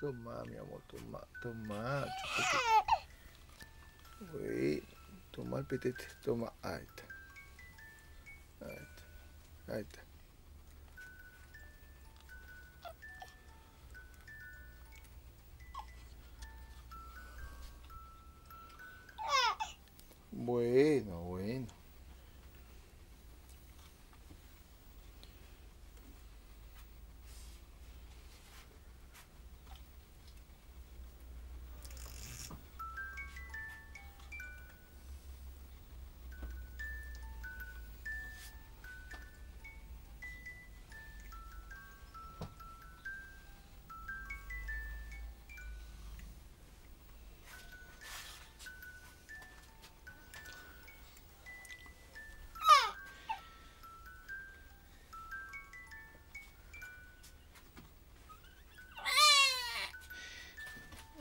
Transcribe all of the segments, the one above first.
Toma, mi amor, toma, toma. Uy, toma el petete, toma. Ahí está. Ahí está. Ahí está. Bueno, bueno.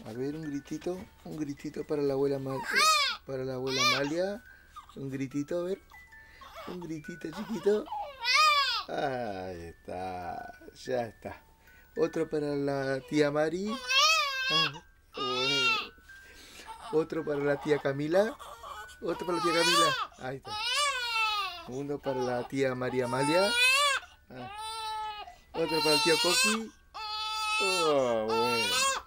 A ver, un gritito, un gritito para la abuela Mal para la abuela Amalia. Un gritito, a ver. Un gritito chiquito. Ahí está, ya está. Otro para la tía Mari. Ah, bueno. Otro para la tía Camila. Otro para la tía Camila. Ahí está. Uno para la tía María Amalia. Ah. Otro para el tío Coqui. Oh, bueno.